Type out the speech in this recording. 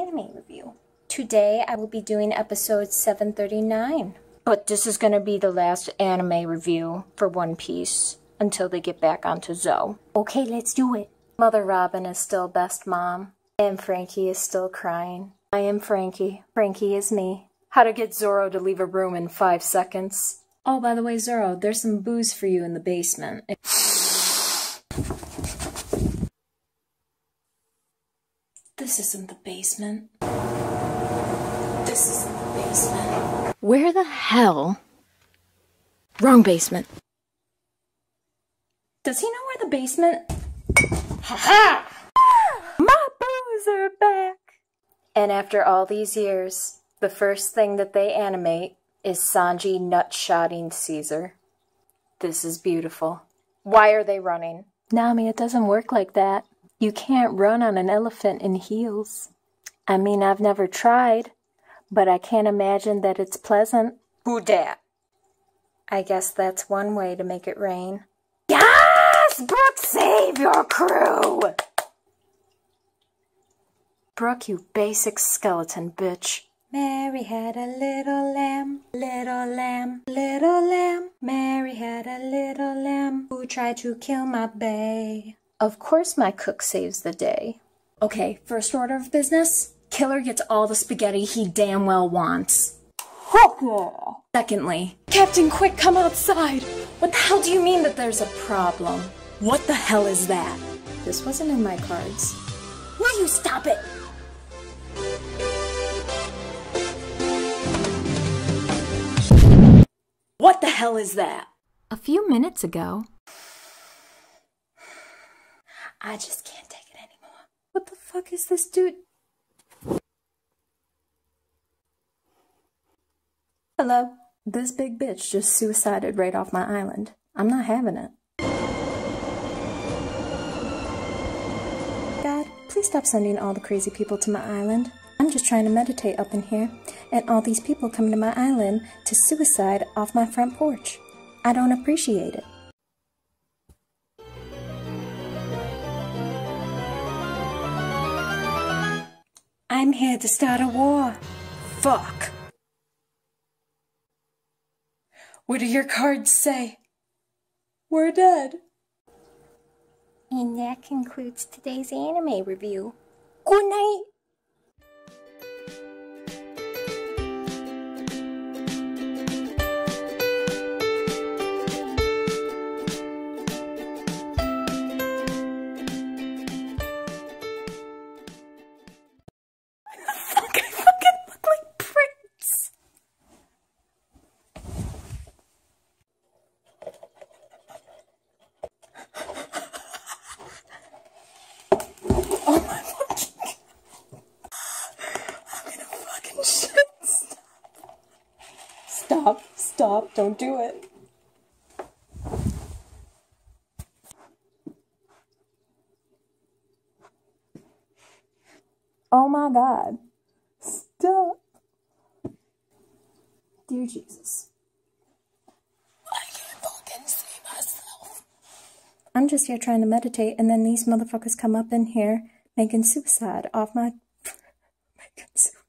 anime review. Today I will be doing episode 739. But this is going to be the last anime review for One Piece until they get back onto Zou. Okay, let's do it. Mother Robin is still best mom, and Franky is still crying. I am Franky. Franky is me. How to get Zoro to leave a room in five seconds. Oh, by the way, Zoro, there's some booze for you in the basement. This isn't the basement. This isn't the basement. Where the hell? Wrong basement. Does he know where the basement? Ha ha! My boos are back! And after all these years, the first thing that they animate is Sanji nutshotting Caesar. This is beautiful. Why are they running? Nami, it doesn't work like that. You can't run on an elephant in heels. I mean, I've never tried, but I can't imagine that it's pleasant. Who dat? I guess that's one way to make it rain. Yes! Brook, save your crew! Brook, you basic skeleton bitch. Mary had a little lamb, little lamb, little lamb. Mary had a little lamb who tried to kill my bay. Of course my cook saves the day. Okay, first order of business. Killer gets all the spaghetti he damn well wants. Secondly, Captain Quick, come outside! What the hell do you mean that there's a problem? What the hell is that? This wasn't in my cards. Will you stop it? What the hell is that? A few minutes ago. I just can't take it anymore. What the fuck is this dude? Hello? This big bitch just suicided right off my island. I'm not having it. God, please stop sending all the crazy people to my island. I'm just trying to meditate up in here, and all these people come to my island to suicide off my front porch. I don't appreciate it. I'm here to start a war. Fuck. What do your cards say? We're dead. And that concludes today's anime review. Good night. Stop. Stop. Stop. Don't do it. Oh my god. Stop. Dear Jesus. I can't fucking see myself. I'm just here trying to meditate, and then these motherfuckers come up in here making suicide off my. making suicide.